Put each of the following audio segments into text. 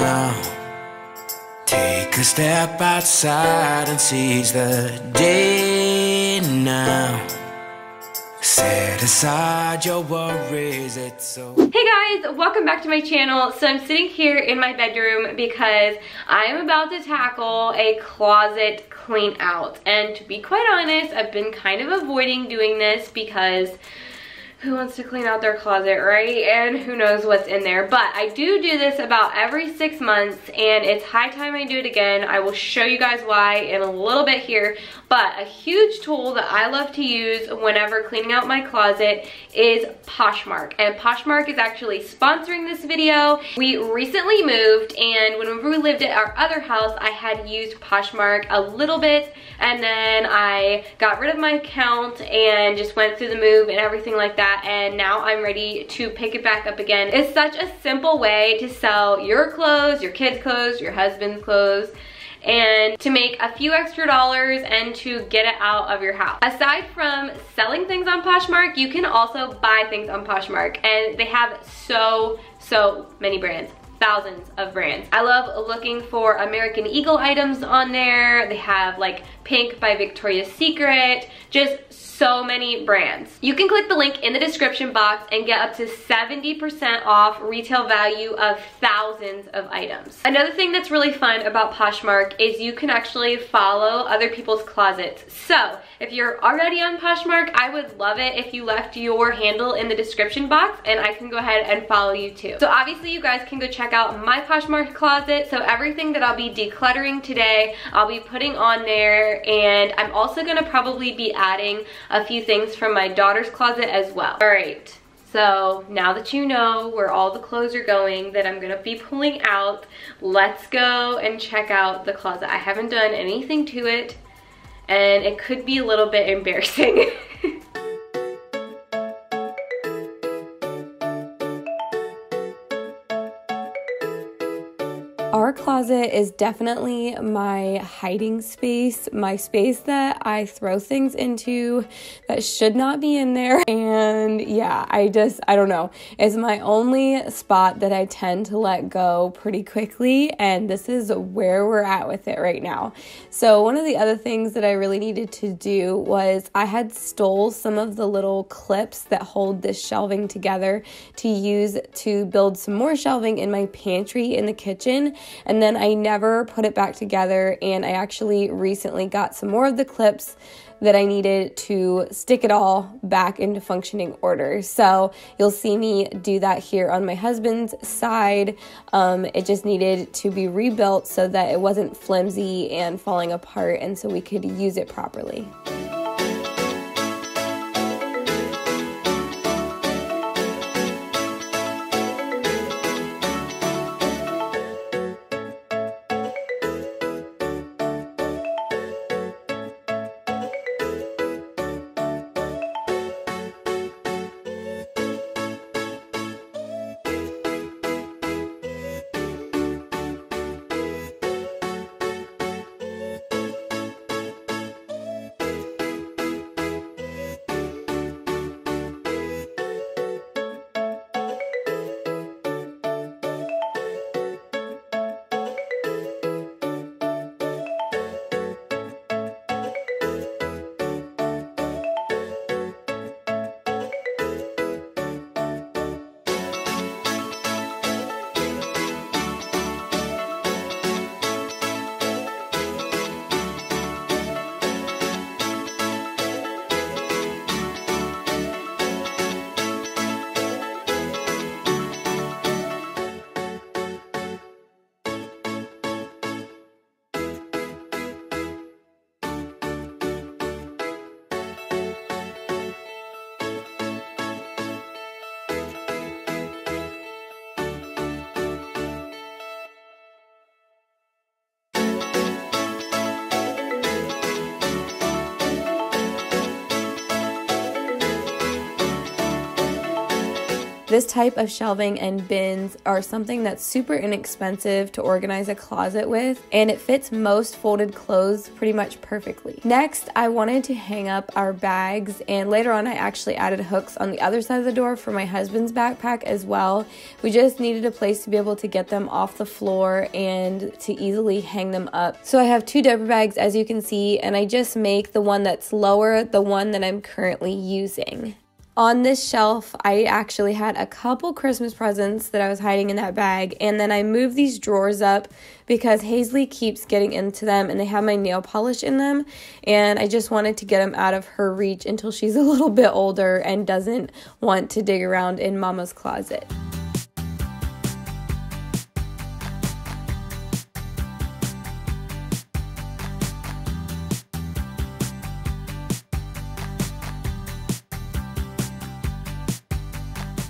now. Take a step outside and seize the day now. Set aside your worries, it's so. Hey guys, welcome back to my channel. So I'm sitting here in my bedroom because I am about to tackle a closet clean out. And to be quite honest, I've been kind of avoiding doing this because who wants to clean out their closet, right? And who knows what's in there. But I do do this about every six months and it's high time I do it again. I will show you guys why in a little bit here. But a huge tool that I love to use whenever cleaning out my closet is Poshmark. And Poshmark is actually sponsoring this video. We recently moved and whenever we lived at our other house, I had used Poshmark a little bit and then I got rid of my account and just went through the move and everything like that. And now I'm ready to pick it back up again. It's such a simple way to sell your clothes, your kids' clothes, your husband's clothes, and to make a few extra dollars and to get it out of your house. Aside from selling things on Poshmark, you can also buy things on Poshmark and they have so, so many brands thousands of brands. I love looking for American Eagle items on there. They have like Pink by Victoria's Secret, just so many brands. You can click the link in the description box and get up to 70% off retail value of thousands of items. Another thing that's really fun about Poshmark is you can actually follow other people's closets. So if you're already on Poshmark, I would love it if you left your handle in the description box and I can go ahead and follow you too. So obviously you guys can go check out my Poshmark closet. So everything that I'll be decluttering today, I'll be putting on there and I'm also gonna probably be adding a few things from my daughter's closet as well. All right. So now that you know where all the clothes are going that I'm gonna be pulling out, let's go and check out the closet. I haven't done anything to it and it could be a little bit embarrassing. Our closet is definitely my hiding space, my space that I throw things into that should not be in there. And yeah, I just, I don't know. It's my only spot that I tend to let go pretty quickly. And this is where we're at with it right now. So, one of the other things that I really needed to do was I had stole some of the little clips that hold this shelving together to use to build some more shelving in my pantry in the kitchen and then I never put it back together. And I actually recently got some more of the clips that I needed to stick it all back into functioning order. So you'll see me do that here on my husband's side. Um, it just needed to be rebuilt so that it wasn't flimsy and falling apart, and so we could use it properly. This type of shelving and bins are something that's super inexpensive to organize a closet with, and it fits most folded clothes pretty much perfectly. Next, I wanted to hang up our bags, and later on, I actually added hooks on the other side of the door for my husband's backpack as well. We just needed a place to be able to get them off the floor and to easily hang them up. So I have two diaper bags, as you can see, and I just make the one that's lower the one that I'm currently using on this shelf, I actually had a couple Christmas presents that I was hiding in that bag, and then I moved these drawers up because Haisley keeps getting into them and they have my nail polish in them, and I just wanted to get them out of her reach until she's a little bit older and doesn't want to dig around in Mama's closet.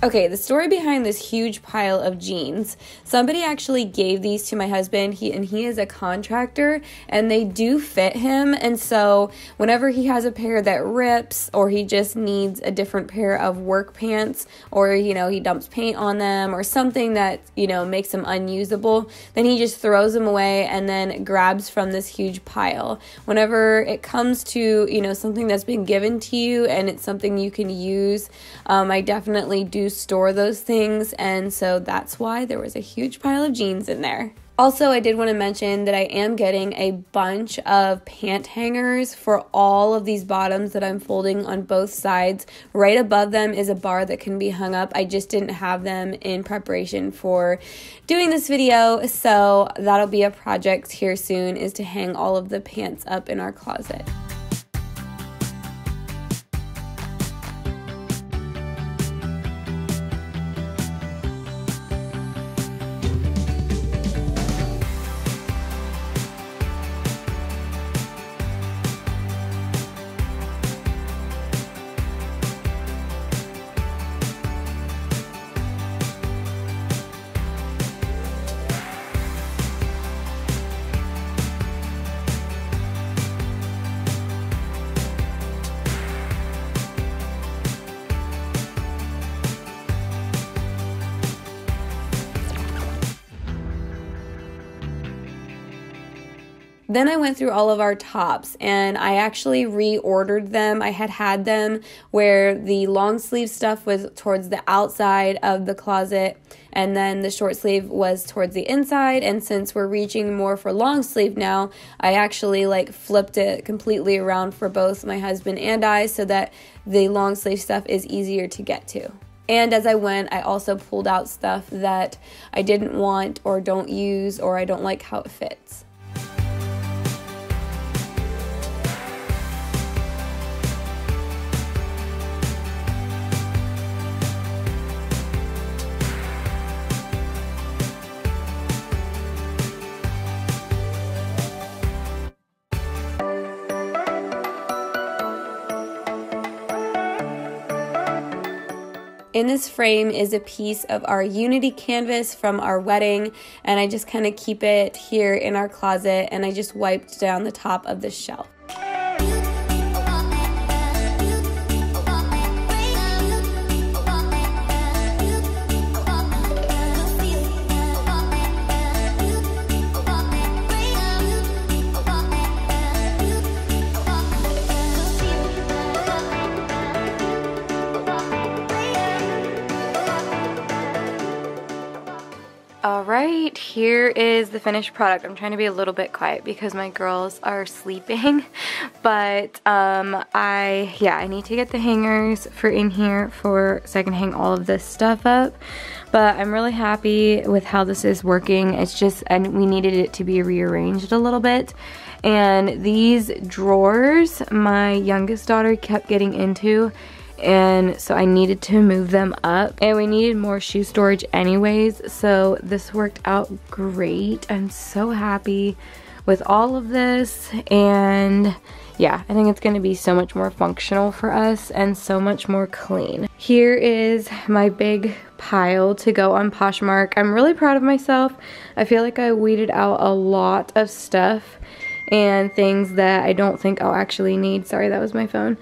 Okay, the story behind this huge pile of jeans. Somebody actually gave these to my husband. He and he is a contractor and they do fit him. And so whenever he has a pair that rips or he just needs a different pair of work pants or you know, he dumps paint on them or something that, you know, makes them unusable, then he just throws them away and then grabs from this huge pile. Whenever it comes to, you know, something that's been given to you and it's something you can use, um, I definitely do store those things, and so that's why there was a huge pile of jeans in there. Also, I did want to mention that I am getting a bunch of pant hangers for all of these bottoms that I'm folding on both sides. Right above them is a bar that can be hung up. I just didn't have them in preparation for doing this video, so that'll be a project here soon is to hang all of the pants up in our closet. Then I went through all of our tops and I actually reordered them. I had had them where the long sleeve stuff was towards the outside of the closet and then the short sleeve was towards the inside and since we're reaching more for long sleeve now, I actually like flipped it completely around for both my husband and I so that the long sleeve stuff is easier to get to. And as I went, I also pulled out stuff that I didn't want or don't use or I don't like how it fits. In this frame is a piece of our Unity canvas from our wedding, and I just kind of keep it here in our closet, and I just wiped down the top of the shelf. Alright, here is the finished product. I'm trying to be a little bit quiet because my girls are sleeping. But, um, I, yeah, I need to get the hangers for in here for, so I can hang all of this stuff up. But I'm really happy with how this is working. It's just, and we needed it to be rearranged a little bit. And these drawers, my youngest daughter kept getting into and so I needed to move them up. And we needed more shoe storage anyways so this worked out great. I'm so happy with all of this and yeah I think it's gonna be so much more functional for us and so much more clean. Here is my big pile to go on Poshmark. I'm really proud of myself. I feel like I weeded out a lot of stuff and things that I don't think I'll actually need. Sorry that was my phone.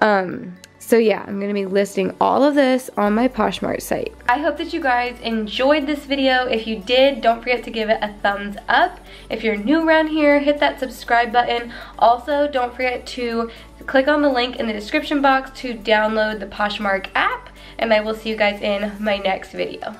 Um, So yeah, I'm gonna be listing all of this on my Poshmark site. I hope that you guys enjoyed this video. If you did, don't forget to give it a thumbs up. If you're new around here, hit that subscribe button. Also, don't forget to click on the link in the description box to download the Poshmark app, and I will see you guys in my next video.